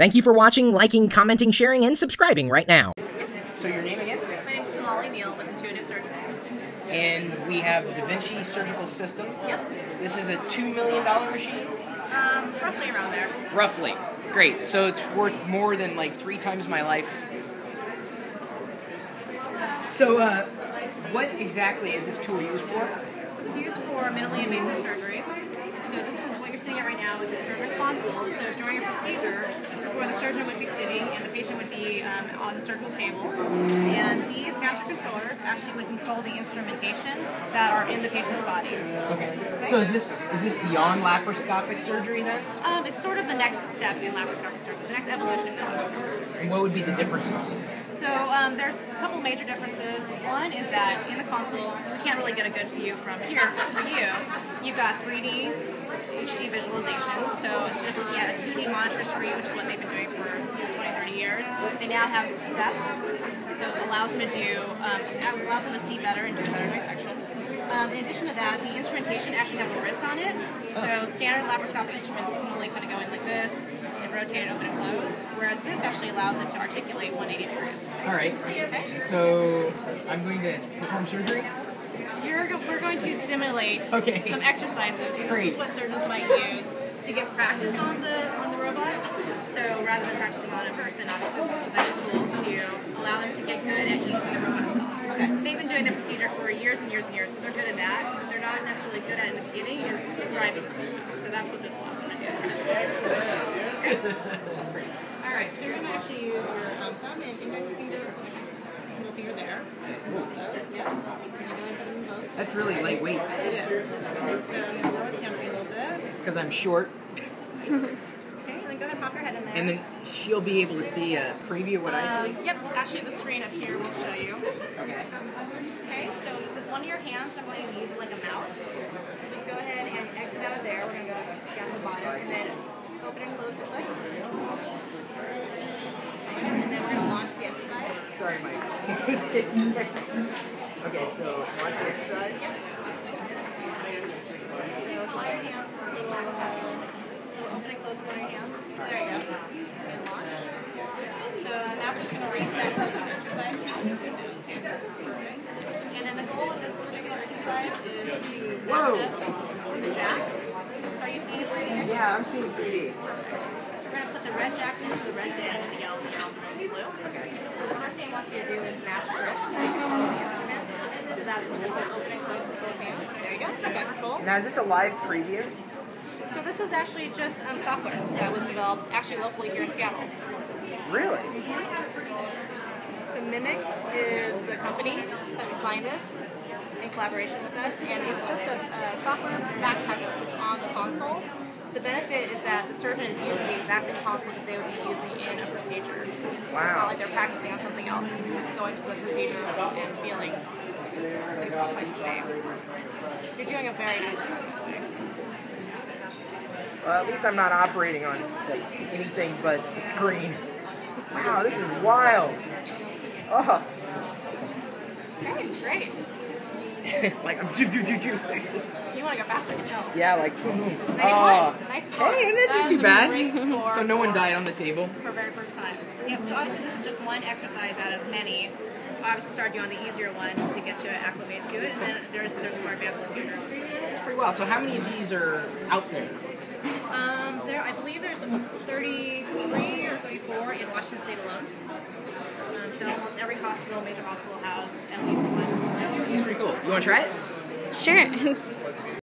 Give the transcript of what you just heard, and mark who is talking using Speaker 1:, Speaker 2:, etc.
Speaker 1: Thank you for watching, liking, commenting, sharing, and subscribing right now.
Speaker 2: So your name again?
Speaker 3: My name is Somali Neal with Intuitive Surgical.
Speaker 2: And we have the Da Vinci surgical system.
Speaker 3: Yep.
Speaker 2: This is a $2 million machine?
Speaker 3: Um, roughly around there.
Speaker 2: Roughly. Great. So it's worth more than like three times my life. So, uh, what exactly is this tool used for?
Speaker 3: So it's used for minimally invasive surgeries. So this is what you're sitting at right now is a surgeon console. So during a procedure, this is where the surgeon would be sitting and the patient would be um, on the surgical table. And these master controllers actually would control the instrumentation that are in the patient's body.
Speaker 2: Okay. So is this is this beyond laparoscopic surgery then?
Speaker 3: Um, it's sort of the next step in laparoscopic surgery, the next evolution in laparoscopic surgery.
Speaker 2: And what would be the differences?
Speaker 3: So um, there's a couple major differences. One is that in the console, we can't really get a good view from here. For you, got 3D HD visualization. So instead of looking at a 2D monitor screen, which is what they've been doing for 20, 30 years, they now have depth. So it allows them to do, um, allows them to see better and do better dissection. Um, in addition to that, the instrumentation actually has a wrist on it. So standard laparoscopic instruments normally kind of go in like this and rotate it open and close, whereas this actually allows it to articulate 180 degrees.
Speaker 2: All right.
Speaker 3: Okay.
Speaker 2: So I'm going to perform surgery.
Speaker 3: You're, we're going to simulate
Speaker 2: Okay.
Speaker 3: some exercises. And
Speaker 2: Great.
Speaker 3: this is what surgeons might use to get practice on the on the robot. So rather than practicing on a person, obviously this is a nice tool to allow them to get good at using the robot itself.
Speaker 2: Okay.
Speaker 3: They've been doing the procedure for years and years and years, so they're good at that. What they're not necessarily good at in the beginning is driving the system. So that's what this allows them to do. All right, so you're going to actually use your um, thumb and index finger, or second middle finger there. Those, yeah.
Speaker 2: That's really lightweight
Speaker 3: It is. So I'm going to lower it down for you a little bit.
Speaker 2: because I'm short,
Speaker 3: Okay, and then go ahead and pop your head in there.
Speaker 2: and then she'll be able to see a preview of what I see.
Speaker 3: Um, yep, actually the screen up here will show you.
Speaker 2: Okay.
Speaker 3: Okay, so with one of your hands, I'm going to use it like a mouse. So just go ahead and exit out of there. We're going to go down to the bottom and then open and close to click. And then we're going to launch the exercise.
Speaker 2: Sorry, Mike. so watch the exercise.
Speaker 3: So hold your hands just a little, little open and close with one of your hands. There you go. And launch. So now we're just going to reset this exercise. And then the goal of this particular exercise is to
Speaker 2: Whoa.
Speaker 3: match up the jacks. So are you seeing 3D?
Speaker 2: Yeah, I'm seeing 3D.
Speaker 3: So we're going to put the red jacks into the red band and the yellow, the yellow, and the blue. Okay. So the first thing he wants you to do is match grips to take control of the instruments. So that's a simple open and close with both hands. There you go. Control.
Speaker 2: Now, is this a live preview?
Speaker 3: So this is actually just um, software that was developed actually locally here in Seattle.
Speaker 2: Really?
Speaker 3: So Mimic is the company that designed this in collaboration with us, and it's just a, a software backpack that sits on the console. The benefit is that the surgeon is using the exact same console that they would be using in a procedure. So it's not like they're practicing on something else and going to the procedure and feeling it's quite same. You're doing a very nice job.
Speaker 2: Well, at least I'm not operating on like, anything but the screen. Wow, this is wild. Oh,
Speaker 3: Okay, great.
Speaker 2: like choo choo choo choo.
Speaker 3: You want to go faster, can tell.
Speaker 2: Yeah, like boom boom.
Speaker 3: 91.
Speaker 2: Oh.
Speaker 3: Nice score.
Speaker 2: Hey, I didn't do too bad. So no one died on the table.
Speaker 3: for very first time. Yep. So obviously this is just one exercise out of many. Obviously started you on the easier one just to get you acclimated to it, and then there's there's more advanced procedures.
Speaker 2: It's pretty wild. So how many of these are out there?
Speaker 3: Um, there I believe there's 33 or 34 in Washington State alone. Um, so almost every hospital, major hospital, has at least one.
Speaker 2: It's pretty cool. You want to try it?
Speaker 4: Sure.